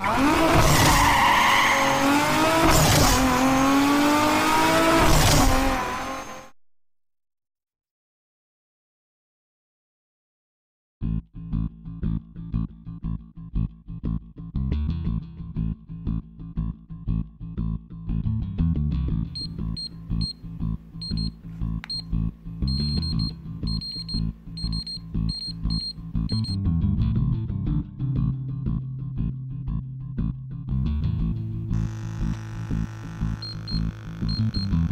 Mm-hmm. Mm-hmm.